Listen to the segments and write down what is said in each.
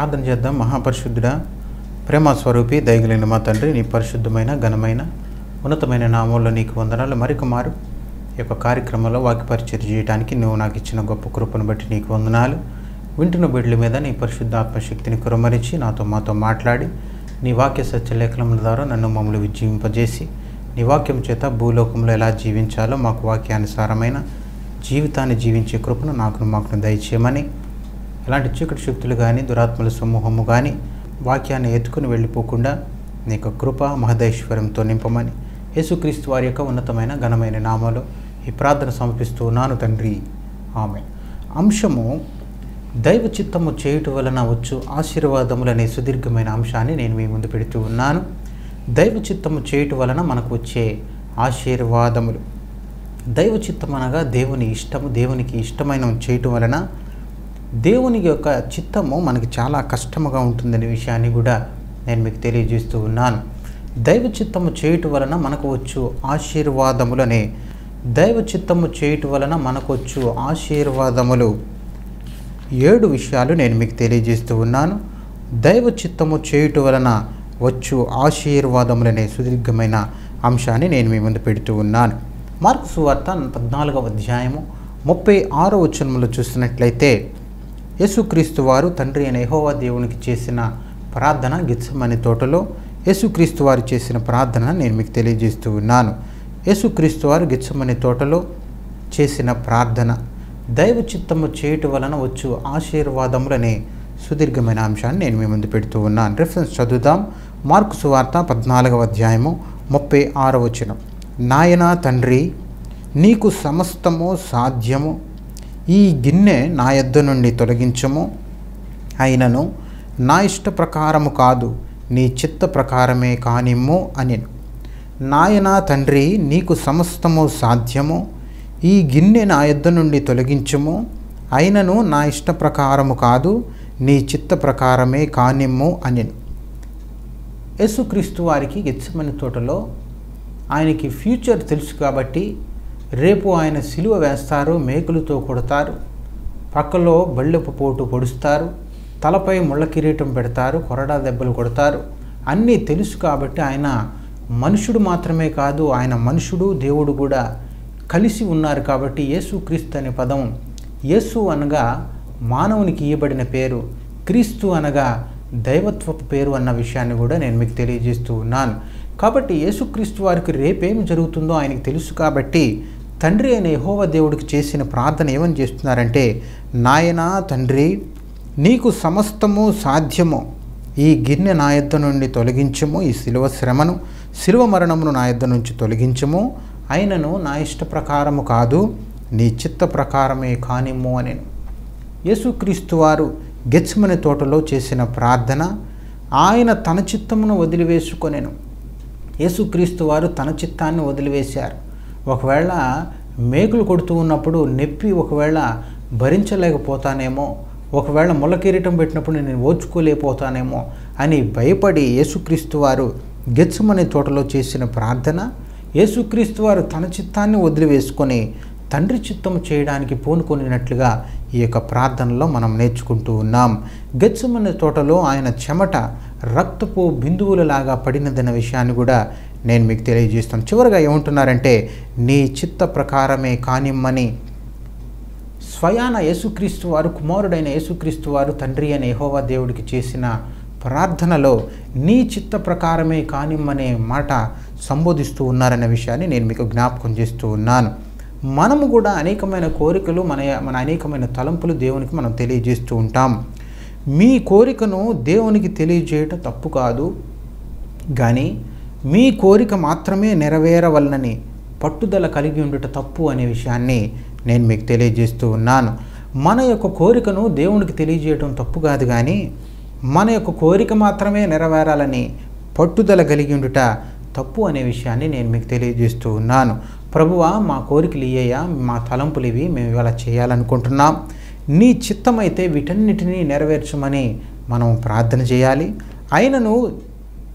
ప్రార్థన చేద్దాం. మహాపరిశుద్ధుడ ప్రేమ స్వరూపి దయగలిగిన మా తండ్రి నీ పరిశుద్ధమైన ఘనమైన ఉన్నతమైన నామంలో నీకు వందనాలు. మరికుమారు ఈ యొక్క కార్యక్రమంలో వాకి పరిచయం చేయడానికి నువ్వు నాకు ఇచ్చిన గొప్ప కృపను బట్టి నీకు వందనాలు. వింటున్న బిడ్డల మీద నీ పరిశుద్ధ ఆత్మశక్తిని కురమరించి నాతో మాతో మాట్లాడి నీ వాక్య సత్యలేఖనముల ద్వారా నన్ను మమ్మల్ని విజీవింపజేసి నీ వాక్యం చేత భూలోకంలో ఎలా జీవించాలో మాకు వాక్యానుసారమైన జీవితాన్ని జీవించే కృపను నాకు మాకు దయచేయమని ఎలాంటి చీకటి శక్తులు కానీ దురాత్మల సమూహము కానీ వాక్యాన్ని ఎత్తుకుని వెళ్ళిపోకుండా నీ యొక్క కృప మహదైశ్వర్యంతో నింపమని యేసుక్రీస్తు వారి యొక్క ఉన్నతమైన ఘనమైన నామాలు ఈ ప్రార్థన సమర్పిస్తూ ఉన్నాను తండ్రి. ఆమె అంశము దైవ చిత్తము చేయుట వలన వచ్చు ఆశీర్వాదములు అనే సుదీర్ఘమైన అంశాన్ని నేను మీ ముందు పెడుతూ ఉన్నాను. దైవ చిత్తము చేయుట వలన మనకు వచ్చే ఆశీర్వాదములు. దైవ చిత్తం అనగా దేవుని ఇష్టము దేవునికి ఇష్టమైన చేయటం వలన దేవుని యొక్క చిత్తము మనకి చాలా కష్టముగా ఉంటుందనే విషయాన్ని కూడా నేను మీకు తెలియజేస్తూ ఉన్నాను. దైవ చిత్తము చేయటం వలన మనకు వచ్చు ఆశీర్వాదములనే. దైవ చిత్తము చేయటం వలన మనకు వచ్చు ఆశీర్వాదములు. ఏడు విషయాలు నేను మీకు తెలియజేస్తూ ఉన్నాను. దైవ చిత్తము చేయుట వలన వచ్చు ఆశీర్వాదములనే సుదీర్ఘమైన అంశాన్ని నేను మీ ముందు పెడుతూ ఉన్నాను. మార్కు సువార్త పద్నాలుగవ అధ్యాయము ముప్పై ఆరో వచనములు చూసినట్లయితే యేసుక్రీస్తు వారు తండ్రి అయిన యహోవా దేవునికి చేసిన ప్రార్థన గిత్సమని తోటలో యేసుక్రీస్తు వారు చేసిన ప్రార్థన నేను మీకు తెలియజేస్తూ ఉన్నాను. యేసుక్రీస్తు వారు గిత్సమని తోటలో చేసిన ప్రార్థన దైవ చిత్తము చేయటం వలన వచ్చు ఆశీర్వాదములనే సుదీర్ఘమైన అంశాన్ని నేను మీ ముందు పెడుతూ ఉన్నాను. రిఫరెన్స్ చదువుదాం. మార్కు సువార్త పద్నాలుగవ అధ్యాయము ముప్పై ఆరవ వచనం. నాయనా తండ్రి నీకు సమస్తము సాధ్యము. ఈ గిన్నె నా యొద్ద నుండి తొలగించము. అయినను నా ఇష్ట ప్రకారము కాదు నీ చిత్త ప్రకారమే కానిమ్ము అని నాయనా తండ్రి నీకు సమస్తము సాధ్యము. ఈ గిన్నె నా యొద్ద నుండి తొలగించము. అయినను నా ఇష్ట ప్రకారము కాదు నీ చిత్త ప్రకారమే కానిమ్ము అని యేసుక్రీస్తు వారికి గెచ్చమని తోటలో ఆయనకి ఫ్యూచర్ తెలుసు కాబట్టి రేపు ఆయన సిలువ వేస్తారు మేకులతో కొడతారు. పక్కలో బళ్ళెపు పోటు పొడుస్తారు. తలపై ముళ్ళ కిరీటం పెడతారు కొరడా దెబ్బలు కొడతారు. అన్నీ తెలుసు కాబట్టి ఆయన మనుషుడు మాత్రమే కాదు ఆయన మనుషుడు దేవుడు కూడా కలిసి ఉన్నారు కాబట్టి యేసుక్రీస్తు అనే పదం యేసు అనగా మానవునికి ఇవ్వబడిన పేరు క్రీస్తు అనగా దైవత్వపు పేరు అన్న విషయాన్ని కూడా నేను మీకు తెలియజేస్తూ ఉన్నాను. కాబట్టి యేసుక్రీస్తు వారికి రేపేం జరుగుతుందో ఆయనకు తెలుసు కాబట్టి తండ్రి అయిన యహోవ దేవుడికి చేసిన ప్రార్థన ఏమని చేస్తున్నారంటే నాయనా తండ్రి నీకు సమస్తము సాధ్యము. ఈ గిన్నె నా యొద్ద నుండి తొలగించము ఈ శిలువ శ్రమను శిలువ మరణమును నా యొద్ద నుంచి తొలగించము. అయినను నా ఇష్ట ప్రకారము కాదు నీ చిత్త ప్రకారమే కానిమ్ము అని యేసుక్రీస్తు వారు గెచ్చమని తోటలో చేసిన ప్రార్థన ఆయన తన చిత్తమును వదిలివేసుకొనెను. యేసుక్రీస్తు వారు తన చిత్తాన్ని వదిలివేశారు. ఒకవేళ మేకులు కొడుతూ ఉన్నప్పుడు నొప్పి ఒకవేళ భరించలేకపోతానేమో ఒకవేళ ముళ్ళ కిరీటం పెట్టినప్పుడు నేను ఓర్చుకోలేకపోతానేమో అని భయపడి యేసుక్రీస్తు వారు గెచ్చమనే తోటలో చేసిన ప్రార్థన యేసుక్రీస్తు వారు తన చిత్తాన్ని వదిలివేసుకొని తండ్రి చిత్తం చేయడానికి పూనుకొనినట్లుగా ఈ యొక్క ప్రార్థనలో మనం నేర్చుకుంటూ ఉన్నాం. గెచ్చమనే తోటలో ఆయన చెమట రక్తపు బిందువులలాగా పడినదన్న విషయాన్ని కూడా నేను మీకు తెలియజేస్తాను. చివరిగా ఏమంటున్నారంటే నీ చిత్త ప్రకారమే కానిమ్మని స్వయాన యేసుక్రీస్తు వారు కుమారుడైన యేసుక్రీస్తు వారు తండ్రి అయిన యహోవా దేవుడికి చేసిన ప్రార్థనలో నీ చిత్త ప్రకారమే కానిమ్మనే మాట సంబోధిస్తూ ఉన్నారనే విషయాన్ని నేను మీకు జ్ఞాపకం చేస్తూ ఉన్నాను. మనము కూడా అనేకమైన కోరికలు మన మన అనేకమైన తలంపులు దేవునికి మనం తెలియజేస్తూ ఉంటాం. మీ కోరికను దేవునికి తెలియజేయటం తప్పు కాదు. కానీ మీ కోరిక మాత్రమే నెరవేరవలనని పట్టుదల కలిగి ఉండుట తప్పు అనే విషయాన్ని నేను మీకు తెలియజేస్తూ ఉన్నాను. మన యొక్క కోరికను దేవునికి తెలియజేయటం తప్పు కాదు కానీ మన యొక్క కోరిక మాత్రమే నెరవేరాలని పట్టుదల కలిగి ఉండుట తప్పు అనే విషయాన్ని నేను మీకు తెలియజేస్తూ ఉన్నాను. ప్రభువా మా కోరికలు ఇయ్యయా మా తలంపులు ఇవి మేము ఇవాళ చేయాలనుకుంటున్నాం. నీ చిత్తమైతే వీటన్నిటినీ నెరవేర్చమని మనం ప్రార్థన చేయాలి. ఆయనను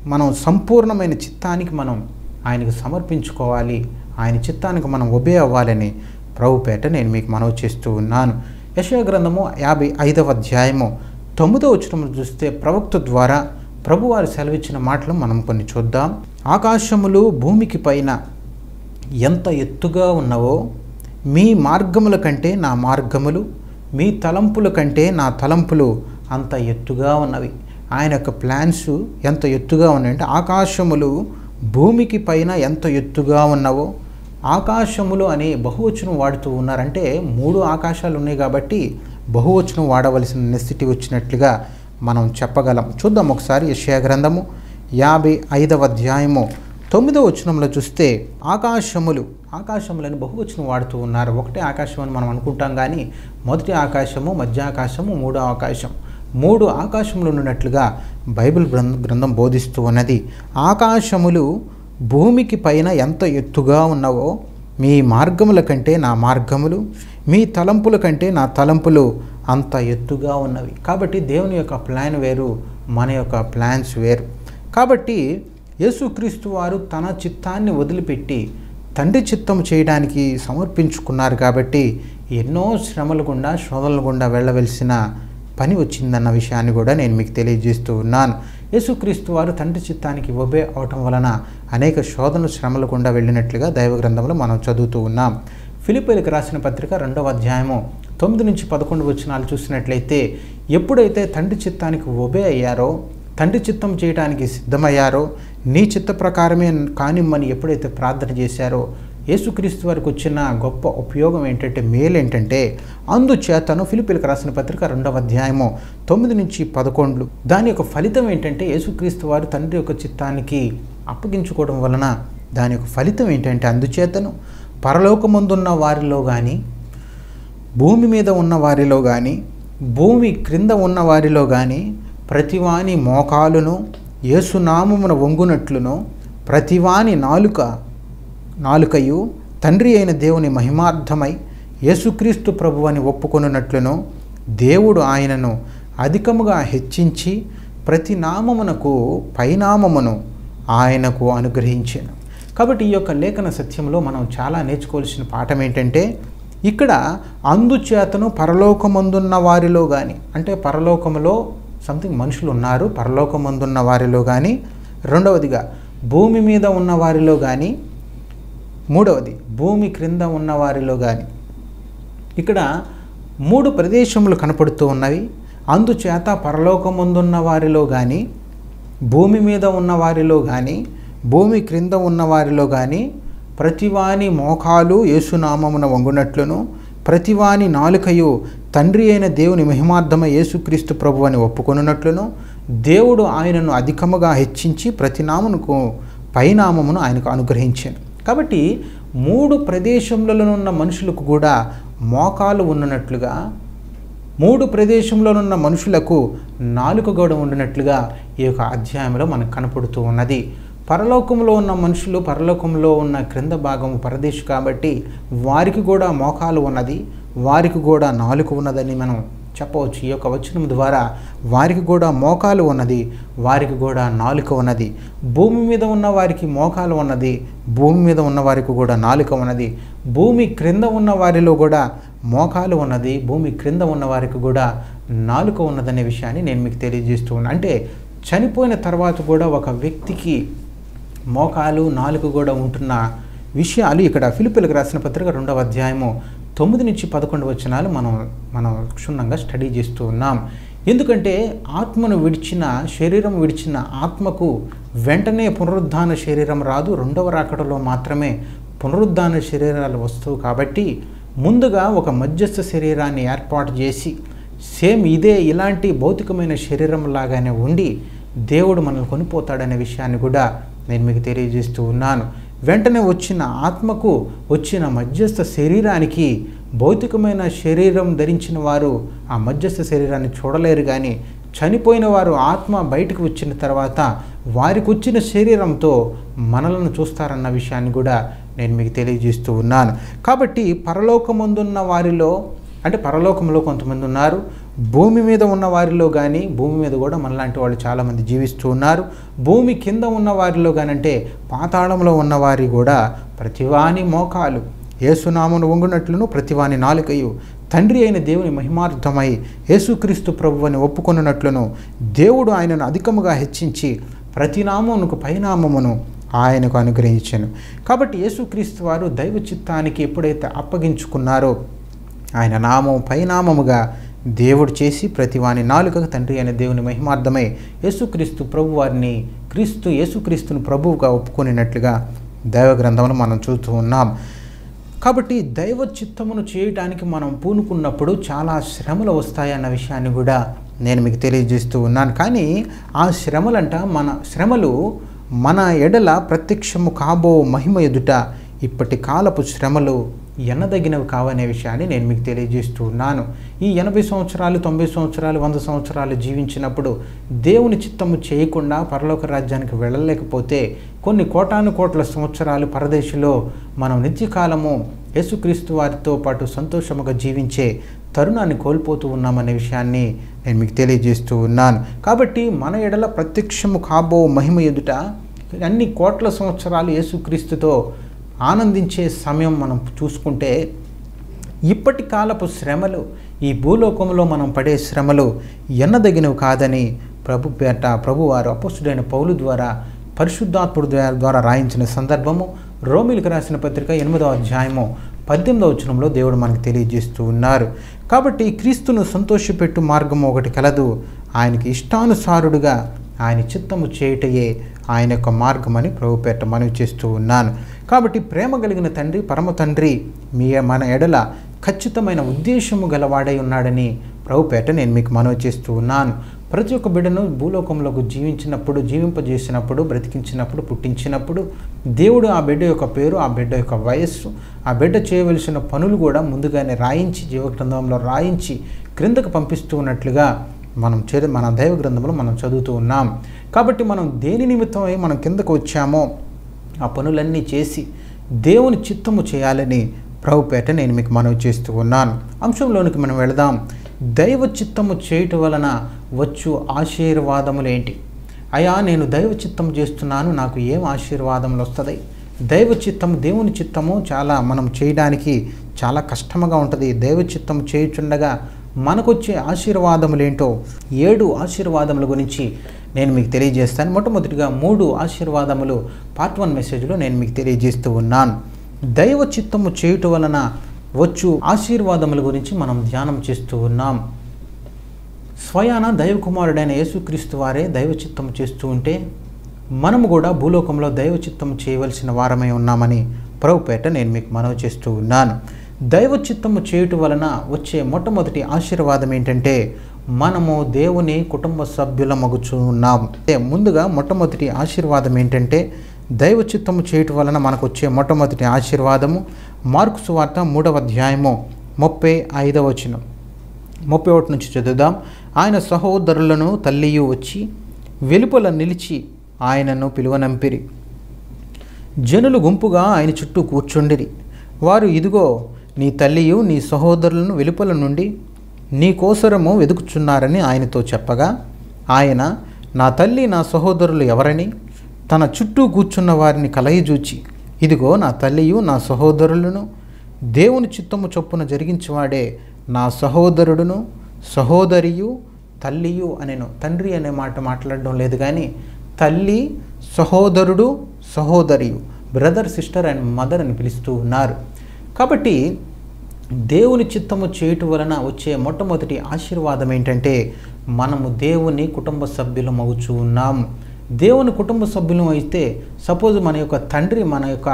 మనం సంపూర్ణమైన చిత్తానికి మనం ఆయనకు సమర్పించుకోవాలి. ఆయన చిత్తానికి మనం ఒబే అవ్వాలని ప్రభుపేట నేను మీకు మనవి చేస్తూ ఉన్నాను. యశో గ్రంథము యాభై ఐదవ అధ్యాయము తొమ్మిదవ వచనం చూస్తే ప్రవక్త ద్వారా ప్రభువారు సెలవిచ్చిన మాటలు మనం కొన్ని చూద్దాం. ఆకాశములు భూమికి పైన ఎంత ఎత్తుగా ఉన్నవో మీ మార్గముల కంటే నా మార్గములు మీ తలంపుల కంటే నా తలంపులు అంత ఎత్తుగా ఉన్నవి. ఆయన యొక్క ప్లాన్స్ ఎంత ఎత్తుగా ఉన్నాయంటే ఆకాశములు భూమికి పైన ఎంత ఎత్తుగా ఉన్నవో ఆకాశములు అనే బహువచనం వాడుతూ ఉన్నారంటే మూడు ఆకాశాలు ఉన్నాయి కాబట్టి బహువచనం వాడవలసిన నిస్థితి వచ్చినట్లుగా మనం చెప్పగలం. చూద్దాం ఒకసారి యశ్యా గ్రంథము యాభై ఐదవ అధ్యాయము. తొమ్మిదవ వచనంలో చూస్తే ఆకాశములు ఆకాశములని బహువచనం వాడుతూ ఉన్నారు. ఒకటే ఆకాశం అని మనం అనుకుంటాం కానీ మొదటి ఆకాశము మధ్య ఆకాశము మూడో ఆకాశం. మూడు ఆకాశములు ఉన్నట్లుగా బైబిల్ గ్రంథం బోధిస్తూ ఉన్నది. ఆకాశములు భూమికి పైన ఎంత ఎత్తుగా ఉన్నవో మీ మార్గముల కంటే నా మార్గములు మీ తలంపుల కంటే నా తలంపులు అంత ఎత్తుగా ఉన్నవి. కాబట్టి దేవుని యొక్క ప్లాన్ వేరు మన యొక్క ప్లాన్స్ వేరు. కాబట్టి యేసుక్రీస్తు వారు తన చిత్తాన్ని వదిలిపెట్టి తండ్రి చిత్తం చేయడానికి సమర్పించుకున్నారు కాబట్టి ఎన్నో శ్రమల గుండా శోధనల గుండా వెళ్ళవలసిన పని వచ్చిందన్న విషయాన్ని కూడా నేను మీకు తెలియజేస్తూ ఉన్నాను. యేసుక్రీస్తు వారు తండ్రి చిత్తానికి ఒబే అవటం వలన అనేక శోధన శ్రమలు గుండా వెళ్ళినట్లుగా దైవ గ్రంథంలో మనం చదువుతూ ఉన్నాం. ఫిలిపిలకు రాసిన పత్రిక రెండవ అధ్యాయము తొమ్మిది నుంచి పదకొండు వచనాలు చూసినట్లయితే ఎప్పుడైతే తండ్రి చిత్తానికి ఒబే అయ్యారో తండ్రి చిత్తం చేయడానికి సిద్ధమయ్యారో నీ చిత్త ప్రకారమే కానిమ్మని ఎప్పుడైతే ప్రార్థన చేశారో యేసుక్రీస్తు వారికి వచ్చిన గొప్ప ఉపయోగం ఏంటంటే మేలు ఏంటంటే అందుచేతను ఫిలిపిలకు రాసిన పత్రిక రెండవ అధ్యాయము తొమ్మిది నుంచి పదకొండు. దాని యొక్క ఫలితం ఏంటంటే యేసుక్రీస్తు వారు తండ్రి యొక్క చిత్తానికి అప్పగించుకోవడం వలన దాని యొక్క ఫలితం ఏంటంటే అందుచేతను పరలోకముందున్న వారిలో కానీ భూమి మీద ఉన్న వారిలో కానీ భూమి క్రింద ఉన్న వారిలో కానీ ప్రతివాని మోకాలును యేసునామమున వంగునట్లును ప్రతివాని నాలుక నాలుకయు తండ్రి అయిన దేవుని మహిమార్థమై యేసుక్రీస్తు ప్రభు అని ఒప్పుకొనున్నట్లును దేవుడు ఆయనను అధికముగా హెచ్చించి ప్రతి నామమునకు పైనామమును ఆయనకు అనుగ్రహించాను. కాబట్టి ఈ యొక్క లేఖన సత్యంలో మనం చాలా నేర్చుకోవాల్సిన పాఠం ఏంటంటే ఇక్కడ అందుచేతను పరలోకమందున్న వారిలో కానీ అంటే పరలోకములో సంథింగ్ మనుషులు ఉన్నారు పరలోకమందున్న వారిలో కానీ రెండవదిగా భూమి మీద ఉన్న వారిలో కానీ మూడవది భూమి క్రింద ఉన్న వారిలో కానీ ఇక్కడ మూడు ప్రదేశములు కనపడుతూ ఉన్నవి. అందుచేత పరలోకముందున్న వారిలో కానీ భూమి మీద ఉన్న వారిలో కానీ భూమి క్రింద ఉన్న వారిలో కానీ ప్రతివాని మోకాలు యేసునామమున వంగునట్లును ప్రతివాని నాలుకయు తండ్రి అయిన దేవుని మహిమార్థమ యేసుక్రీస్తు ప్రభు అని ఒప్పుకొనున్నట్లును దేవుడు ఆయనను అధికముగా హెచ్చించి ప్రతినామునకు పైనామమును ఆయనకు అనుగ్రహించాను. కాబట్టి మూడు ప్రదేశంలోనున్న ఉన్న మనుషులకు కూడా మోకాలు ఉన్నట్లుగా మూడు ప్రదేశంలోనున్న మనుషులకు నాలుక గోడ ఉండినట్లుగా ఈ యొక్క అధ్యాయంలో మనకు కనపడుతూ ఉన్నది. పరలోకంలో ఉన్న మనుషులు పరలోకంలో ఉన్న క్రింద భాగం పరదేశు కాబట్టి వారికి కూడా మోకాలు ఉన్నది వారికి కూడా నాలుక ఉన్నదని మనం చెప్పవచ్చు. ఈ యొక్క వచనం ద్వారా వారికి కూడా మోకాలు ఉన్నది వారికి కూడా నాలుక ఉన్నది. భూమి మీద ఉన్న వారికి మోకాలు ఉన్నది భూమి మీద ఉన్న వారికి కూడా నాలుక ఉన్నది. భూమి క్రింద ఉన్న వారిలో కూడా మోకాలు ఉన్నది భూమి క్రింద ఉన్న వారికి కూడా నాలుక ఉన్నదనే విషయాన్ని నేను మీకు తెలియజేస్తూ ఉన్నాను అంటే చనిపోయిన తర్వాత కూడా ఒక వ్యక్తికి మోకాలు నాలుగు కూడా ఉంటున్న విషయాలు ఇక్కడ ఫిలిపిలకు రాసిన పత్రిక రెండవ అధ్యాయము తొమ్మిది నుంచి పదకొండు వచనాలు మనం మనం క్షుణ్ణంగా స్టడీ చేస్తూ ఉన్నాం. ఎందుకంటే ఆత్మను విడిచిన శరీరం విడిచిన ఆత్మకు వెంటనే పునరుద్ధాన శరీరం రాదు. రెండవ రాకడలో మాత్రమే పునరుద్ధాన శరీరాలు వస్తువు కాబట్టి ముందుగా ఒక మధ్యస్థ శరీరాన్ని ఏర్పాటు చేసి సేమ్ ఇదే ఇలాంటి భౌతికమైన శరీరం లాగానే ఉండి దేవుడు మనల్ని కొనిపోతాడనే విషయాన్ని కూడా నేను మీకు తెలియజేస్తూ ఉన్నాను. వెంటనే వచ్చిన ఆత్మకు వచ్చిన మధ్యస్థ శరీరానికి భౌతికమైన శరీరం ధరించిన వారు ఆ మధ్యస్థ శరీరాన్ని చూడలేరు కానీ చనిపోయిన వారు ఆత్మ బయటకు వచ్చిన తర్వాత వారికి వచ్చిన శరీరంతో మనలను చూస్తారన్న విషయాన్ని కూడా నేను మీకు తెలియజేస్తూ ఉన్నాను. కాబట్టి పరలోకమందున్న వారిలో అంటే పరలోకంలో కొంతమంది ఉన్నారు భూమి మీద ఉన్న వారిలో కానీ భూమి మీద కూడా మనలాంటి వాళ్ళు చాలామంది జీవిస్తూ ఉన్నారు. భూమి కింద ఉన్న వారిలో కానంటే పాతాళంలో ఉన్నవారి కూడా ప్రతివాని మోకాలు ఏసునామును వంగునట్లును ప్రతివాని నాలుకయు. తండ్రి అయిన దేవుని మహిమార్థమై యేసుక్రీస్తు ప్రభువని ఒప్పుకొనున్నట్లును దేవుడు ఆయనను అధికముగా హెచ్చించి ప్రతి నామమునకు పైనామమును ఆయనకు అనుగ్రహించాను. కాబట్టి యేసుక్రీస్తు వారు దైవ చిత్తానికి ఎప్పుడైతే అప్పగించుకున్నారో ఆయన నామం పైనామముగా దేవుడు చేసి ప్రతి వాని నాలుకకు తండ్రి అయిన దేవుని మహిమార్థమై యేసుక్రీస్తు ప్రభు వారిని క్రీస్తు యేసుక్రీస్తును ప్రభువుగా ఒప్పుకొనినట్లుగా దైవ గ్రంథమును మనం చూస్తూ ఉన్నాం. కాబట్టి దైవ చిత్తమును చేయటానికి మనం పూనుకున్నప్పుడు చాలా శ్రమలు వస్తాయన్న విషయాన్ని కూడా నేను మీకు తెలియజేస్తూ ఉన్నాను. కానీ ఆ శ్రమలంట మన శ్రమలు మన ఎడల ప్రత్యక్షము కాబో మహిమ ఎదుట ఇప్పటి కాలపు శ్రమలు ఎనదగినవి కావనే విషయాన్ని నేను మీకు తెలియజేస్తూ ఉన్నాను. ఈ ఎనభై సంవత్సరాలు తొంభై సంవత్సరాలు వంద సంవత్సరాలు జీవించినప్పుడు దేవుని చిత్తము చేయకుండా పరలోక రాజ్యానికి వెళ్ళలేకపోతే కొన్ని కోటాను కోట్ల సంవత్సరాలు పరదేశిలో మనం నిత్యకాలము యేసుక్రీస్తు వారితో పాటు సంతోషముగా జీవించే తరుణాన్ని కోల్పోతూ ఉన్నామనే విషయాన్ని నేను మీకు తెలియజేస్తూ ఉన్నాను. కాబట్టి మన ఎడల ప్రత్యక్షము కాబో మహిమ ఎదుట అన్ని కోట్ల సంవత్సరాలు యేసుక్రీస్తుతో ఆనందించే సమయం మనం చూసుకుంటే ఇప్పటి కాలపు శ్రమలు ఈ భూలోకంలో మనం పడే శ్రమలు ఎన్నదగినవి కాదని ప్రభు పేట ప్రభువారు అపస్తుడైన పౌలు ద్వారా పరిశుద్ధాత్ముడు ద్వారా- ద్వారా రాయించిన సందర్భము రోమిలకు రాసిన పత్రిక ఎనిమిదవ అధ్యాయము పద్దెనిమిదవ వచనంలో దేవుడు మనకు తెలియజేస్తూ ఉన్నారు. కాబట్టి క్రీస్తును సంతోషపెట్టు మార్గం ఒకటి కలదు. ఆయనకి ఇష్టానుసారుడుగా ఆయన చిత్తము చేయుటయే ఆయన యొక్క మార్గమని ప్రభుపేట మనవి చేస్తూ ఉన్నాను. కాబట్టి ప్రేమ కలిగిన తండ్రి పరమ తండ్రి మీ మన ఎడల ఖచ్చితమైన ఉద్దేశము గలవాడై ఉన్నాడని ప్రభుపేట నేను మీకు మనవి చేస్తూ ఉన్నాను. ప్రతి ఒక్క బిడ్డను భూలోకంలోకి జీవించినప్పుడు జీవింపజేసినప్పుడు బ్రతికించినప్పుడు పుట్టించినప్పుడు దేవుడు ఆ బిడ్డ యొక్క పేరు ఆ బిడ్డ యొక్క వయస్సు ఆ బిడ్డ చేయవలసిన పనులు కూడా ముందుగానే రాయించి జీవగ్రంథంలో రాయించి క్రిందకు పంపిస్తూ ఉన్నట్లుగా మనం చే మన దైవ గ్రంథంలో మనం చదువుతూ ఉన్నాం. కాబట్టి మనం దేని నిమిత్తమై మనం కిందకు వచ్చామో ఆ పనులన్నీ చేసి దేవుని చిత్తము చేయాలని ప్రభుపేట నేను మీకు మనవి చేస్తూ ఉన్నాను. అంశంలోనికి మనం వెళదాం. దైవ చిత్తము చేయటం వలన వచ్చు ఆశీర్వాదములు ఏంటి? అయా నేను దైవ చిత్తం చేస్తున్నాను నాకు ఏం ఆశీర్వాదములు వస్తుంది దైవ చిత్తము దేవుని చిత్తము చాలా మనం చేయడానికి చాలా కష్టముగా ఉంటుంది. దైవ చిత్తము చేయుచుండగా మనకొచ్చే ఆశీర్వాదములు ఏంటో ఏడు ఆశీర్వాదముల గురించి నేను మీకు తెలియజేస్తాను. మొట్టమొదటిగా మూడు ఆశీర్వాదములు పార్ట్ వన్ మెసేజ్లో నేను మీకు తెలియజేస్తూ ఉన్నాను. దైవ చిత్తము చేయుట వలన వచ్చు ఆశీర్వాదముల గురించి మనం ధ్యానం చేస్తూ ఉన్నాం. స్వయాన దైవకుమారుడైన యేసుక్రీస్తు వారే దైవ చిత్తము చేస్తూ ఉంటే మనము కూడా భూలోకంలో దైవ చిత్తము చేయవలసిన వారమై ఉన్నామని ప్రభుపేట నేను మీకు మనవి చేస్తూ ఉన్నాను. దైవ చిత్తము చేయుట వలన వచ్చే మొట్టమొదటి ఆశీర్వాదం ఏంటంటే మనము దేవుని కుటుంబ సభ్యుల అంటే ముందుగా మొట్టమొదటి ఆశీర్వాదం ఏంటంటే దైవ చిత్తము చేయటం వలన మనకు వచ్చే మొట్టమొదటి ఆశీర్వాదము మార్కు సువార్త మూడవ అధ్యాయము ముప్పై ఐదవ వచనం. ముప్పై ఒకటి నుంచి చదువుదాం. ఆయన సహోదరులను తల్లియు వచ్చి వెలుపల నిలిచి ఆయనను పిలువనంపిరి. జనులు గుంపుగా ఆయన చుట్టూ కూర్చుండిరి. వారు ఇదిగో నీ తల్లియు నీ సహోదరులను వెలుపల నుండి నీ కోసరము వెతుకుచున్నారని ఆయనతో చెప్పగా ఆయన నా తల్లి నా సహోదరులు ఎవరని తన చుట్టూ కూర్చున్న వారిని కలయిజూచి ఇదిగో నా తల్లియు నా సహోదరులను దేవుని చిత్తము చొప్పున జరిగించేవాడే నా సహోదరుడును సహోదరియు తల్లియు అనేను. తండ్రి అనే మాట మాట్లాడడం లేదు కానీ తల్లి సహోదరుడు సహోదరియు బ్రదర్ సిస్టర్ అండ్ మదర్ అని పిలుస్తూ ఉన్నారు. కాబట్టి దేవుని చిత్తము చేయటం వలన వచ్చే మొట్టమొదటి ఆశీర్వాదం ఏంటంటే మనము దేవుని కుటుంబ సభ్యులం అవుచు ఉన్నాం. దేవుని కుటుంబ సభ్యులం అయితే సపోజ్ మన యొక్క తండ్రి మన యొక్క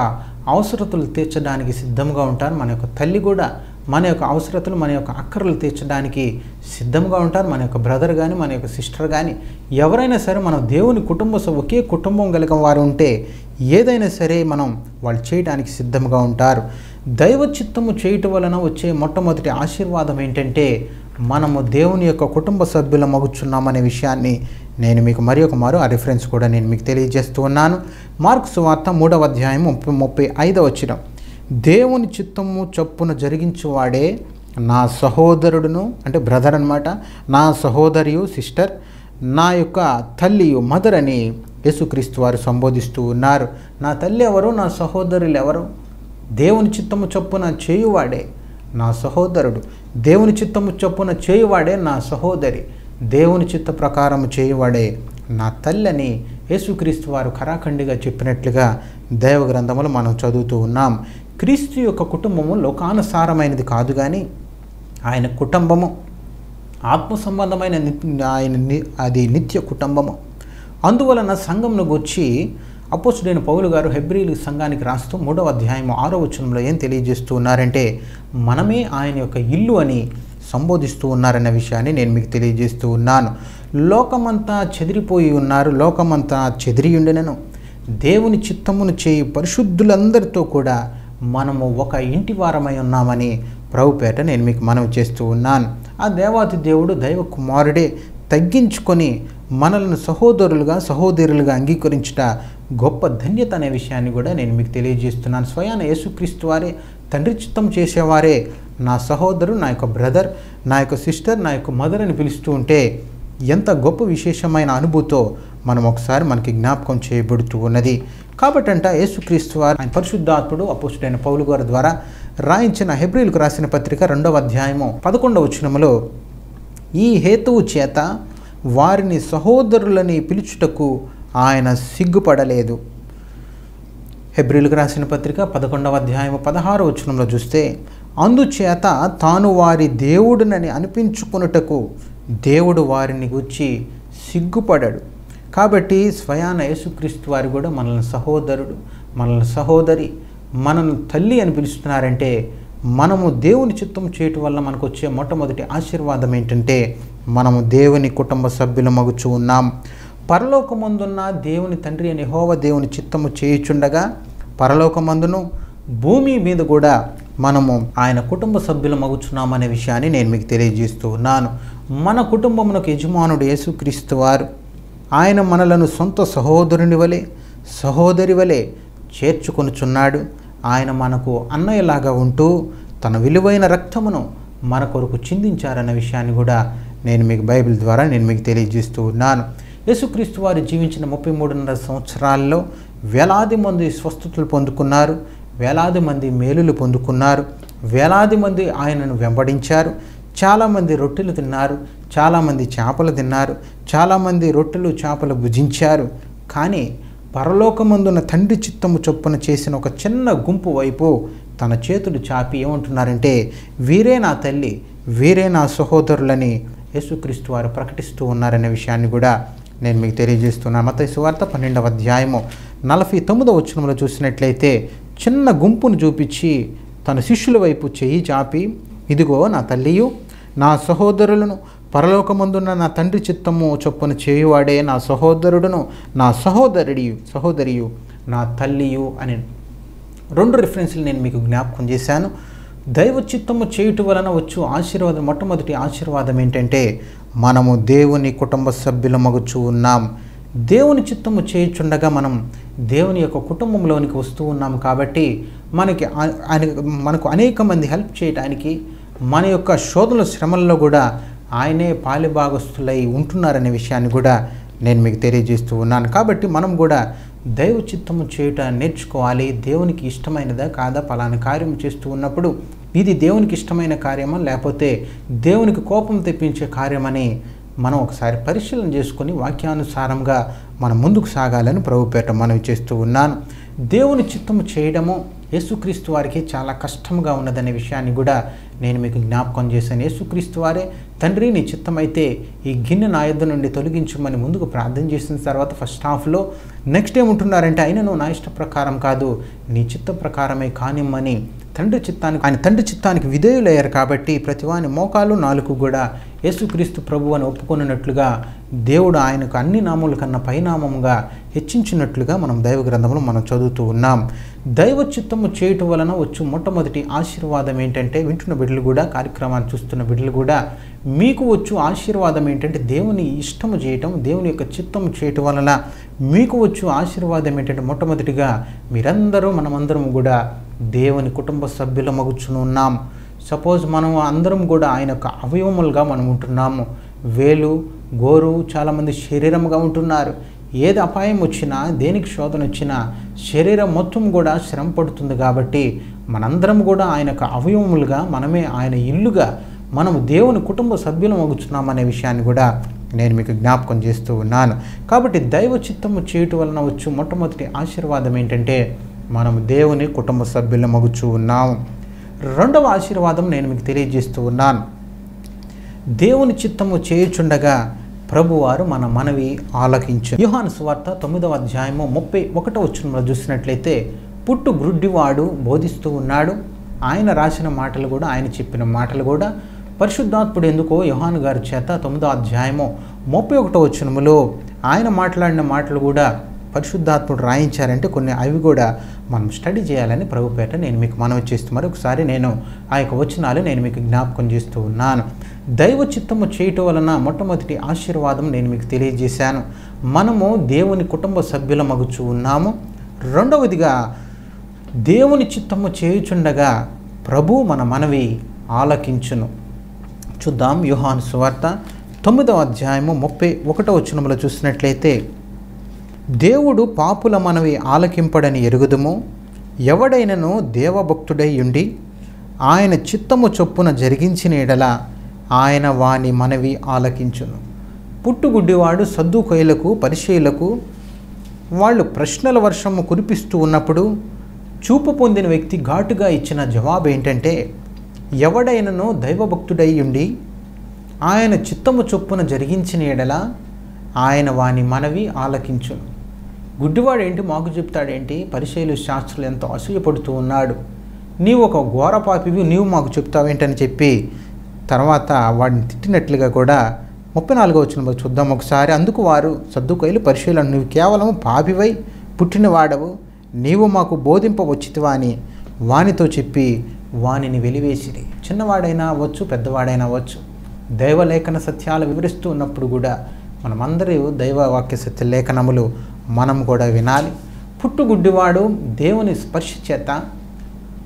అవసరతలు తీర్చడానికి సిద్ధంగా ఉంటారు మన యొక్క తల్లి కూడా మన యొక్క అవసరతలు మన యొక్క అక్కర్లు తీర్చడానికి సిద్ధంగా ఉంటారు మన యొక్క బ్రదర్ కానీ మన యొక్క సిస్టర్ కానీ ఎవరైనా సరే మనం దేవుని కుటుంబ ఒకే కుటుంబం కలిగిన వారు ఉంటే ఏదైనా సరే మనం వాళ్ళు చేయడానికి సిద్ధంగా ఉంటారు. దైవ చిత్తము చేయటం వలన వచ్చే మొట్టమొదటి ఆశీర్వాదం ఏంటంటే మనము దేవుని యొక్క కుటుంబ సభ్యుల మగుచున్నామనే విషయాన్ని నేను మీకు మరి ఒక మరో ఆ రిఫరెన్స్ కూడా నేను మీకు తెలియజేస్తూ ఉన్నాను. మార్కు సువార్త మూడవ అధ్యాయం ముప్పై ముప్పై ఐదవ వచ్చిన దేవుని చిత్తము చొప్పున జరిగించువాడే నా సహోదరుడును అంటే బ్రదర్ అనమాట నా సహోదరియు సిస్టర్ నా యొక్క తల్లియు మదర్ అని యేసుక్రీస్తు వారు సంబోధిస్తూ ఉన్నారు. నా తల్లి ఎవరు? నా సహోదరులు ఎవరు? దేవుని చిత్తము చొప్పున చేయువాడే నా సహోదరుడు. దేవుని చిత్తము చొప్పున చేయువాడే నా సహోదరి. దేవుని చిత్త ప్రకారము చేయువాడే నా తల్లని యేసుక్రీస్తు వారు ఖరాఖండిగా చెప్పినట్లుగా దైవ గ్రంథములు మనం చదువుతూ ఉన్నాం. క్రీస్తు యొక్క కుటుంబము లోకానుసారమైనది కాదు కానీ ఆయన కుటుంబము ఆత్మ సంబంధమైన ని- ఆయన ని- అది నిత్య కుటుంబము. అందువలన సంఘంను గుర్చి అపోసుడైన పౌలు గారు హెబ్రిలు సంఘానికి రాస్తూ మూడవ అధ్యాయం ఆరో వచనంలో ఏం తెలియజేస్తూ ఉన్నారంటే మనమే ఆయన యొక్క ఇల్లు అని సంబోధిస్తూ ఉన్నారన్న విషయాన్ని నేను మీకు తెలియజేస్తూ ఉన్నాను. లోకమంతా చెదిరిపోయి ఉన్నారు లోకమంతా చెదిరియుండినను. దేవుని చిత్తమును చేయి పరిశుద్ధులందరితో కూడా మనము ఒక ఇంటి వారమై ఉన్నామని ప్రభుపేట నేను మీకు మనవి చేస్తూ ఉన్నాను. ఆ దేవాతి దేవుడు దైవ కుమారుడే తగ్గించుకొని మనలను సహోదరులుగా సహోదరులుగా అంగీకరించుట గొప్ప ధన్యత అనే విషయాన్ని కూడా నేను మీకు తెలియజేస్తున్నాను. స్వయాన యేసుక్రీస్తు వారే తండ్రి చిత్తం చేసేవారే. నా సహోదరు నా యొక్క బ్రదర్ నా యొక్క సిస్టర్ నా యొక్క మదర్ అని పిలుస్తూ ఉంటే ఎంత గొప్ప విశేషమైన అనుభూతో మనం ఒకసారి మనకి జ్ఞాపకం చేయబడుతూ ఉన్నది. కాబట్టంట యేసుక్రీస్తు వారు ఆయన పరిశుద్ధాత్ముడు అపోసుడైన పౌలు గారి ద్వారా రాయించిన హెబ్రిల్కు రాసిన పత్రిక రెండవ అధ్యాయము పదకొండవ వచనములో ఈ హేతువు చేత వారిని సహోదరులని పిలుచుటకు ఆయన సిగ్గుపడలేదు. హెబ్రిల్కు రాసిన పత్రిక పదకొండవ అధ్యాయం పదహారు వచనంలో చూస్తే అందుచేత తాను వారి దేవుడునని అనిపించుకొనుటకు దేవుడు వారిని గుచ్చి సిగ్గుపడాడు. కాబట్టి స్వయాన యేసుక్రీస్తు వారు కూడా మనల్ని సహోదరుడు మనల్ని సహోదరి మనల్ని తల్లి అని పిలుస్తున్నారంటే మనము దేవుని చిత్తం చేయటం వల్ల మనకు వచ్చే మొట్టమొదటి ఆశీర్వాదం ఏంటంటే మనము దేవుని కుటుంబ సభ్యులు మగుచు ఉన్నాం. పరలోకమందున్న దేవుని తండ్రి అని హోవ దేవుని చిత్తము చేయుచుండగా పరలోకమందును భూమి మీద కూడా మనము ఆయన కుటుంబ సభ్యులు మగుచున్నామనే విషయాన్ని నేను మీకు తెలియజేస్తూ ఉన్నాను. మన కుటుంబమునకు యజమానుడు యేసుక్రీస్తు వారు ఆయన మనలను సొంత సహోదరుని వలె సహోదరి వలె చేర్చుకొనుచున్నాడు. ఆయన మనకు అన్నయ్యలాగా ఉంటూ తన విలువైన రక్తమును మన కొరకు చిందించారన్న విషయాన్ని కూడా నేను మీకు బైబిల్ ద్వారా నేను మీకు తెలియజేస్తూ ఉన్నాను. యేసుక్రీస్తు వారు జీవించిన ముప్పై మూడున్నర సంవత్సరాల్లో వేలాది మంది స్వస్థతలు పొందుకున్నారు వేలాది మంది మేలులు పొందుకున్నారు వేలాది మంది ఆయనను వెంబడించారు చాలామంది రొట్టెలు తిన్నారు చాలామంది చేపలు తిన్నారు చాలామంది రొట్టెలు చేపలు భుజించారు. కానీ పరలోకమందున తండ్రి చిత్తము చొప్పున చేసిన ఒక చిన్న గుంపు వైపు తన చేతులు చాపి ఏమంటున్నారంటే వీరే నా తల్లి వీరే నా సహోదరులని యేసుక్రీస్తు వారు ప్రకటిస్తూ ఉన్నారనే విషయాన్ని కూడా నేను మీకు తెలియజేస్తున్నాను మత సువార్త పన్నెండవ అధ్యాయము నలభై తొమ్మిదవ వచనంలో చూసినట్లయితే చిన్న గుంపును చూపించి తన శిష్యుల వైపు చెయ్యి చాపి ఇదిగో నా తల్లియు నా సహోదరులను పరలోకమందున్న నా తండ్రి చిత్తము చొప్పున చేయువాడే నా సహోదరుడును నా సహోదరుడియు సహోదరియు నా తల్లియు అని రెండు రిఫరెన్స్లు నేను మీకు జ్ఞాపకం చేశాను. దైవ చిత్తము చేయుట వలన వచ్చు ఆశీర్వాదం. మొట్టమొదటి ఆశీర్వాదం ఏంటంటే మనము దేవుని కుటుంబ సభ్యుల మగుచు ఉన్నాం. దేవుని చిత్తము చేయుచుండగా మనం దేవుని యొక్క కుటుంబంలోనికి వస్తూ ఉన్నాం కాబట్టి మనకి ఆయన మనకు అనేక మంది హెల్ప్ చేయడానికి మన యొక్క శోధనల శ్రమల్లో కూడా ఆయనే పాలిభాగస్తులై ఉంటున్నారనే విషయాన్ని కూడా నేను మీకు తెలియజేస్తూ ఉన్నాను. కాబట్టి మనం కూడా దైవ చిత్తము చేయుట నేర్చుకోవాలి. దేవునికి ఇష్టమైనదా కాదా? పలానా కార్యం చేస్తూ ఉన్నప్పుడు ఇది దేవునికి ఇష్టమైన కార్యమా? లేకపోతే దేవునికి కోపం తెప్పించే కార్యమని మనం ఒకసారి పరిశీలన చేసుకొని వాక్యానుసారంగా మనం ముందుకు సాగాలని ప్రభుపేట మనవి చేస్తూ ఉన్నాను. దేవుని చిత్తము చేయడము యేసుక్రీస్తు వారికి చాలా కష్టంగా ఉన్నదనే విషయాన్ని కూడా నేను మీకు జ్ఞాపకం చేశాను. యేసుక్రీస్తు వారే తండ్రి నీ చిత్తమైతే ఈ గిన్నె నా యుద్ధ నుండి తొలగించమని ముందుకు ప్రార్థన చేసిన తర్వాత ఫస్ట్ హాఫ్లో నెక్స్ట్ ఏముంటున్నారంటే అయినను నా ఇష్ట ప్రకారం కాదు నీ చిత్త ప్రకారమే కానిమ్మని. తండ్రి చిత్తానికి ఆయన తండ్రి చిత్తానికి విధేయులయ్యారు కాబట్టి ప్రతివాని మోకాలు నాలుగు కూడా యేసుక్రీస్తు ప్రభు అని ఒప్పుకున్నట్లుగా దేవుడు ఆయనకు అన్ని నామముల కన్నా పైనామముగా హెచ్చించినట్లుగా మనం దైవ గ్రంథంలో మనం చదువుతూ ఉన్నాం. దైవ చిత్తము చేయటం వలన వచ్చు మొట్టమొదటి ఆశీర్వాదం ఏంటంటే వింటున్న బిడ్డలు కూడా కార్యక్రమాన్ని చూస్తున్న బిడ్డలు కూడా మీకు వచ్చు ఆశీర్వాదం ఏంటంటే దేవుని ఇష్టము చేయటం దేవుని యొక్క చిత్తము చేయటం వలన మీకు వచ్చు ఆశీర్వాదం ఏంటంటే మొట్టమొదటిగా మీరందరూ మనమందరం కూడా దేవుని కుటుంబ సభ్యుల మగుచును ఉన్నాం సపోజ్ మనం అందరం కూడా ఆయన యొక్క అవయవములుగా మనం ఉంటున్నాము. వేలు గోరు చాలామంది శరీరముగా ఉంటున్నారు. ఏది అపాయం వచ్చినా దేనికి శోధన వచ్చినా శరీరం మొత్తం కూడా శ్రమ పడుతుంది కాబట్టి మనందరం కూడా ఆయన యొక్క అవయవములుగా మనమే ఆయన ఇల్లుగా మనం దేవుని కుటుంబ సభ్యులం అనే విషయాన్ని కూడా నేను మీకు జ్ఞాపకం చేస్తూ ఉన్నాను. కాబట్టి దైవ చిత్తము చేయటం వలన వచ్చు మొట్టమొదటి ఆశీర్వాదం ఏంటంటే మనం దేవుని కుటుంబ సభ్యులం అగుచూ ఉన్నాము. రెండవ ఆశీర్వాదం నేను మీకు తెలియజేస్తూ ఉన్నాను. దేవుని చిత్తము చేయుచుండగా ప్రభువారు మన మనవి ఆలకించు. యుహాన్ సువార్త తొమ్మిదవ అధ్యాయము ముప్పై ఒకటో వచ్చిన చూసినట్లయితే పుట్టు గ్రుడ్డివాడు బోధిస్తూ ఉన్నాడు. ఆయన రాసిన మాటలు కూడా ఆయన చెప్పిన మాటలు కూడా పరిశుద్ధాత్ముడు ఎందుకో యోహాను గారి చేత తొమ్మిదో అధ్యాయము ముప్పై ఒకటో వచనములో ఆయన మాట్లాడిన మాటలు కూడా పరిశుద్ధాత్ముడు రాయించారంటే కొన్ని అవి కూడా మనం స్టడీ చేయాలని ప్రభుపేట నేను మీకు మనవి చేస్తూ మరి ఒకసారి నేను ఆ యొక్క వచనాలు నేను మీకు జ్ఞాపకం చేస్తూ ఉన్నాను. దైవ చిత్తము చేయటం వలన మొట్టమొదటి ఆశీర్వాదం నేను మీకు తెలియజేశాను. మనము దేవుని కుటుంబ సభ్యుల మగుచు ఉన్నాము. రెండవదిగా దేవుని చిత్తము చేయుచుండగా ప్రభు మన మనవి ఆలకించును. చూద్దాం యోహాను సువార్త తొమ్మిదవ అధ్యాయము ముప్పై ఒకటో వచనములో చూసినట్లయితే దేవుడు పాపుల మనవి ఆలకింపడని ఎరుగుదుము? ఎవడైనను దేవభక్తుడై ఉండి ఆయన చిత్తము చొప్పున జరిగించిన ఎడల ఆయన వాని మనవి ఆలకించును. పుట్టుగుడ్డివాడు సద్దుకొయలకు పరిచయులకు వాళ్ళు ప్రశ్నల వర్షము కురిపిస్తూ ఉన్నప్పుడు చూపు పొందిన వ్యక్తి ఘాటుగా ఇచ్చిన జవాబు ఏంటంటే ఎవడైనను దైవభక్తుడై ఉండి ఆయన చిత్తము చొప్పున జరిగించిన ఎడల ఆయన వాని మనవి ఆలకించును. గుడ్డివాడు ఏంటి మాకు చెప్తాడేంటి? పరిశైలు శాస్త్రులు ఎంతో అసూయపడుతూ ఉన్నాడు. నీవు ఒక ఘోర పాపివి నీవు మాకు చెప్తావేంటని చెప్పి తర్వాత వాడిని తిట్టినట్లుగా కూడా ముప్పై నాలుగో వచ్చిన చూద్దాం ఒకసారి. అందుకు వారు సర్దుకైలు పరిశీలన నువ్వు కేవలం పాపివై పుట్టినవాడవు నీవు మాకు బోధింపవచ్చితివా అని వానితో చెప్పి వానిని వెలివేసిరి. చిన్నవాడైనా అవ్వచ్చు పెద్దవాడైనా అవ్వచ్చు. దైవలేఖన సత్యాలు వివరిస్తూ ఉన్నప్పుడు కూడా మనమందరూ దైవవాక్య సత్య లేఖనములు మనం కూడా వినాలి. పుట్టుగుడ్డివాడు దేవుని స్పర్శ చేత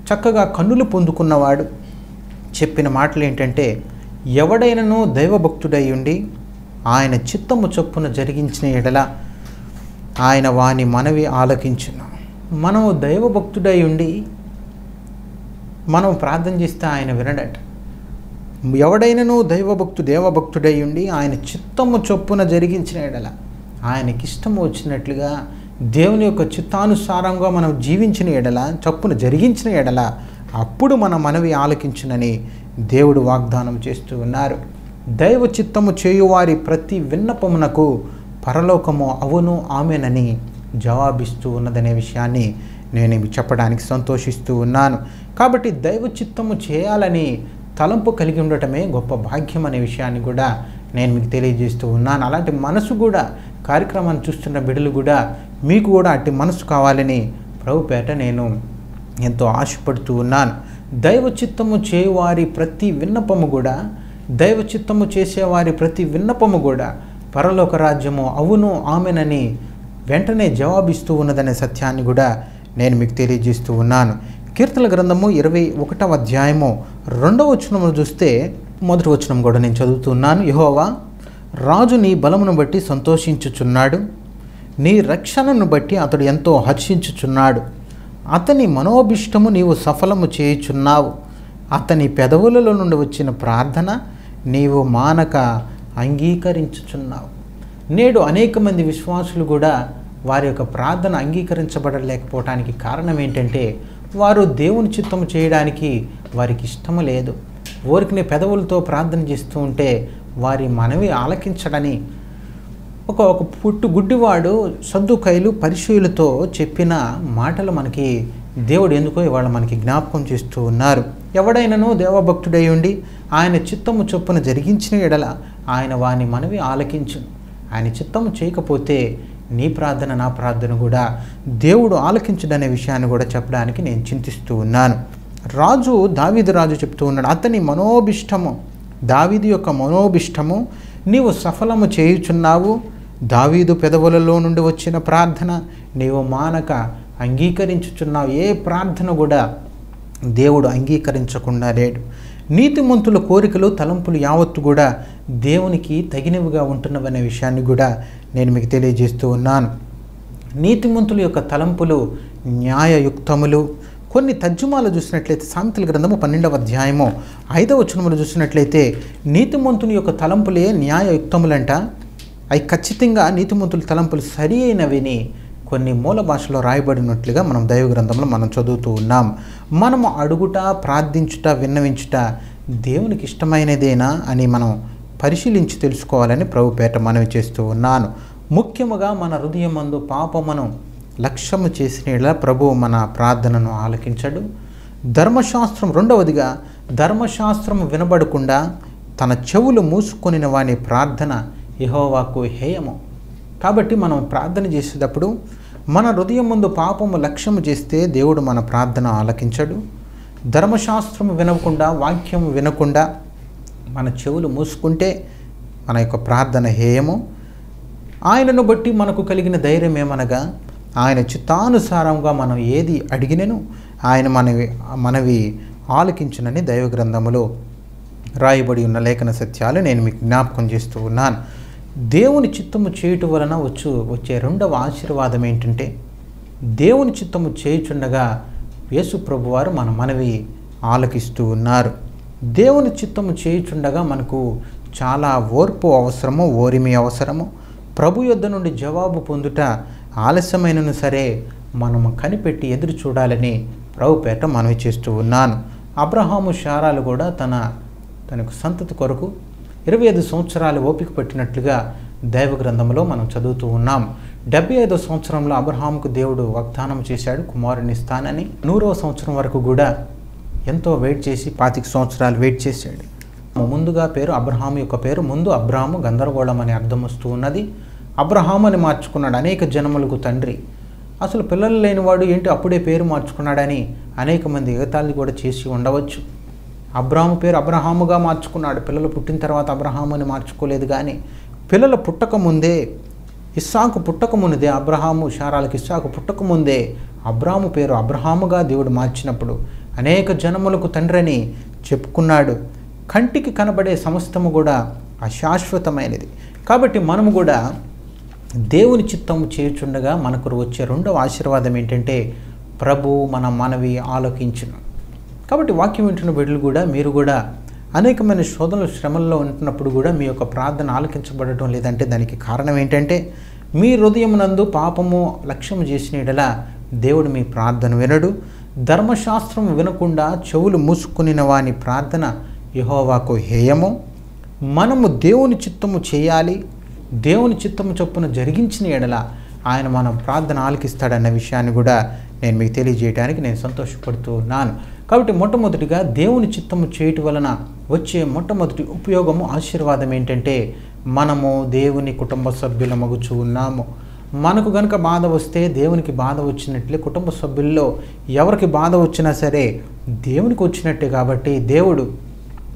చక్కగా కన్నులు పొందుకున్నవాడు. చెప్పిన మాటలు ఏంటంటే ఎవడైనను దైవభక్తుడై ఉండి ఆయన చిత్తము చొప్పున జరిగించిన ఎడల ఆయన వాని మనవి ఆలకించును. మనము దైవభక్తుడై ఉండి మనం ప్రార్థన చేస్తే ఆయన వినడట. ఎవడైనను దైవభక్తు దేవభక్తుడై ఉండి ఆయన చిత్తము చొప్పున జరిగించిన ఎడల ఆయనకి ఇష్టము వచ్చినట్లుగా దేవుని యొక్క చిత్తానుసారంగా మనం జీవించిన ఎడల చొప్పున జరిగించిన ఎడల అప్పుడు మన మనవి ఆలకించునని దేవుడు వాగ్దానం చేస్తూ ఉన్నారు. దైవ చిత్తము చేయువారి ప్రతి విన్నపమునకు పరలోకము అవును ఆమెనని జవాబిస్తూ ఉన్నదనే విషయాన్ని నేను చెప్పడానికి సంతోషిస్తూ ఉన్నాను. కాబట్టి దైవ చిత్తము చేయాలని తలంపు కలిగి ఉండటమే గొప్ప భాగ్యం అనే విషయాన్ని కూడా నేను మీకు తెలియజేస్తూ ఉన్నాను. అలాంటి మనసు కూడా కార్యక్రమాన్ని చూస్తున్న బిడ్డలు కూడా మీకు కూడా అట్టి మనసు కావాలని ప్రభుపేట నేను ఎంతో ఆశపడుతూ ఉన్నాను. దైవ చిత్తము చేయువారి ప్రతి విన్నపము కూడా దైవ చిత్తము చేసేవారి ప్రతి విన్నపము కూడా పరలోక రాజ్యము అవును ఆమెనని వెంటనే జవాబిస్తూ ఉన్నదనే సత్యాన్ని కూడా నేను మీకు తెలియజేస్తూ ఉన్నాను. కీర్తన గ్రంథము ఇరవై ఒకటవ అధ్యాయము రెండవ వచనము చూస్తే మొదటి వచనం కూడా నేను చదువుతున్నాను. యహోవా రాజు నీ బలమును బట్టి సంతోషించుచున్నాడు. నీ రక్షణను బట్టి అతడు ఎంతో హర్షించుచున్నాడు. అతని మనోభిష్టము నీవు సఫలము చేయుచున్నావు. అతని పెదవులలో నుండి వచ్చిన ప్రార్థన నీవు మానక అంగీకరించుచున్నావు. నేడు అనేక మంది విశ్వాసులు కూడా వారి యొక్క ప్రార్థన అంగీకరించబడలేకపోవటానికి కారణం ఏంటంటే వారు దేవుని చిత్తం చేయడానికి వారికి ఇష్టము లేదు. ఊరికి పెదవులతో ప్రార్థన చేస్తూ ఉంటే వారి మనవి ఆలకించడని ఒక ఒక పుట్టు గుడ్డివాడు సద్దుకైలు పరిశీలతో చెప్పిన మాటలు మనకి దేవుడు ఎందుకో ఇవాళ మనకి జ్ఞాపకం చేస్తూ ఉన్నారు. ఎవడైనను దేవభక్తుడై ఉండి ఆయన చిత్తము చొప్పున జరిగించిన ఎడల ఆయన వాని మనవి ఆలకించు. ఆయన చిత్తము చేయకపోతే నీ ప్రార్థన నా ప్రార్థన కూడా దేవుడు ఆలకించడనే విషయాన్ని కూడా చెప్పడానికి నేను చింతిస్తూ ఉన్నాను. రాజు దావీదు రాజు చెప్తూ ఉన్నాడు అతని మనోభిష్టము దావీదు యొక్క మనోభిష్టము నీవు సఫలము చేయుచున్నావు. దావీదు పెదవులలో నుండి వచ్చిన ప్రార్థన నీవు మానక అంగీకరించుచున్నావు. ఏ ప్రార్థన కూడా దేవుడు అంగీకరించకుండా లేడు. నీతిమంతుల కోరికలు తలంపులు యావత్తు కూడా దేవునికి తగినవిగా ఉంటున్నవనే విషయాన్ని కూడా నేను మీకు తెలియజేస్తూ ఉన్నాను. నీతిమంతుల యొక్క తలంపులు న్యాయయుక్తములు కొన్ని తర్జుమాలు చూసినట్లయితే సామెతల గ్రంథము పన్నెండవ అధ్యాయము ఐదవ వచనములు చూసినట్లయితే నీతిమంతుని యొక్క తలంపులే న్యాయయుక్తములంట. అవి ఖచ్చితంగా నీతిమంతుల తలంపులు సరి అయినవిని కొన్ని మూల భాషలో రాయబడినట్లుగా మనం దైవ గ్రంథంలో మనం చదువుతూ ఉన్నాం. మనము అడుగుట ప్రార్థించుట విన్నవించుట దేవునికి ఇష్టమైనదేనా అని మనం పరిశీలించి తెలుసుకోవాలని ప్రభుపేట మనవి చేస్తూ ఉన్నాను. ముఖ్యముగా మన హృదయమందు పాపమును లక్ష్యము చేసిన ప్రభువు మన ప్రార్థనను ఆలకించడు. ధర్మశాస్త్రం రెండవదిగా ధర్మశాస్త్రం వినబడకుండా తన చెవులు మూసుకొనిన వాని ప్రార్థన యహోవాకు హేయము. కాబట్టి మనం ప్రార్థన చేసేటప్పుడు మన హృదయం ముందు పాపము లక్ష్యము చేస్తే దేవుడు మన ప్రార్థన ఆలకించడు. ధర్మశాస్త్రం వినకుండా వాక్యం వినకుండా మన చెవులు మూసుకుంటే మన యొక్క ప్రార్థన హేయము. ఆయనను బట్టి మనకు కలిగిన ధైర్యం ఏమనగా ఆయన చిత్తానుసారంగా మనం ఏది అడిగినను ఆయన మనవి మనవి ఆలకించునని దైవ గ్రంథములో రాయబడి ఉన్న లేఖన సత్యాలు నేను మీకు జ్ఞాపకం చేస్తూ ఉన్నాను. దేవుని చిత్తము చేయుట వలన వచ్చు వచ్చే రెండవ ఆశీర్వాదం ఏంటంటే దేవుని చిత్తము చేయుచుండగా యేసు ప్రభువారు మన మనవి ఆలకిస్తూ ఉన్నారు. దేవుని చిత్తము చేయుచుండగా మనకు చాలా ఓర్పు అవసరము ఓరిమి అవసరము. ప్రభు యొద్ద నుండి జవాబు పొందుట ఆలస్యమైనను సరే మనము కనిపెట్టి ఎదురు చూడాలని ప్రభుపేట మనవి చేస్తూ ఉన్నాను. అబ్రహాము షారాలు కూడా తన తనకు సంతతి కొరకు ఇరవై ఐదు సంవత్సరాలు ఓపిక పట్టినట్లుగా దైవ గ్రంథంలో మనం చదువుతూ ఉన్నాం. డెబ్బై ఐదో సంవత్సరంలో అబ్రహాముకు దేవుడు వాగ్దానం చేశాడు కుమారుని ఇస్తానని నూరవ సంవత్సరం వరకు కూడా ఎంతో వెయిట్ చేసి పాతిక సంవత్సరాలు వెయిట్ చేశాడు. ముందుగా పేరు అబ్రహాము యొక్క పేరు ముందు అబ్రహాము గందరగోళం అని అర్థం వస్తూ ఉన్నది. అబ్రహాము అని మార్చుకున్నాడు అనేక జనములకు తండ్రి. అసలు పిల్లలు లేనివాడు ఏంటి అప్పుడే పేరు మార్చుకున్నాడని అనేక మంది ఎగతాళి కూడా చేసి ఉండవచ్చు. అబ్రాహాము పేరు అబ్రహాముగా మార్చుకున్నాడు. పిల్లలు పుట్టిన తర్వాత అబ్రహాము అని మార్చుకోలేదు కానీ పిల్లలు పుట్టకముందే ఇస్సాకు పుట్టకముందే అబ్రహాము షారాలకు ఇస్సాకు పుట్టకముందే అబ్రాహాము పేరు అబ్రహాముగా దేవుడు మార్చినప్పుడు అనేక జనములకు తండ్రని చెప్పుకున్నాడు. కంటికి కనబడే సమస్తము కూడా అశాశ్వతమైనది. కాబట్టి మనము కూడా దేవుని చిత్తము చేయుచుండగా మనకు వచ్చే రెండవ ఆశీర్వాదం ఏంటంటే ప్రభు మన మనవి ఆలోకించును. కాబట్టి వాక్యం వింటున్న బిడ్డలు కూడా మీరు కూడా అనేకమైన శోధనలు శ్రమల్లో ఉంటున్నప్పుడు కూడా మీ యొక్క ప్రార్థన ఆలకించబడటం లేదంటే దానికి కారణం ఏంటంటే మీ హృదయమునందు పాపము లక్ష్యము చేసిన యెడల దేవుడు మీ ప్రార్థన వినడు. ధర్మశాస్త్రం వినకుండా చెవులు మూసుకునిన వాని ప్రార్థన యహోవాకు హేయము. మనము దేవుని చిత్తము చేయాలి. దేవుని చిత్తము చొప్పున జరిగించిన ఎడల ఆయన మనం ప్రార్థన ఆలకిస్తాడన్న విషయాన్ని కూడా నేను మీకు తెలియజేయడానికి నేను సంతోషపడుతూ ఉన్నాను కాబట్టి మొట్టమొదటిగా దేవుని చిత్తము చేయటం వలన వచ్చే మొట్టమొదటి ఉపయోగము ఆశీర్వాదం ఏంటంటే మనము దేవుని కుటుంబ సభ్యుల మగుచు ఉన్నాము. మనకు గనుక బాధ వస్తే దేవునికి బాధ వచ్చినట్లే కుటుంబ సభ్యుల్లో ఎవరికి బాధ వచ్చినా సరే దేవునికి వచ్చినట్టే కాబట్టి దేవుడు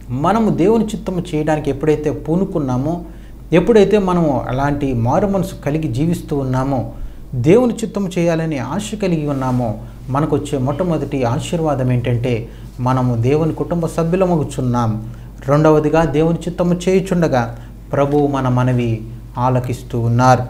మనము దేవుని చిత్తము చేయడానికి ఎప్పుడైతే పూనుకున్నామో ఎప్పుడైతే మనము అలాంటి మారు మనసు కలిగి జీవిస్తూ ఉన్నామో దేవుని చిత్తము చేయాలని ఆశ కలిగి ఉన్నామో మనకు వచ్చే మొట్టమొదటి ఆశీర్వాదం ఏంటంటే మనము దేవుని కుటుంబ సభ్యులమగుచున్నాం రెండవదిగా దేవుని చిత్తము చేయుచుండగా ప్రభువు మన మనవి ఆలకిస్తూ ఉన్నారు.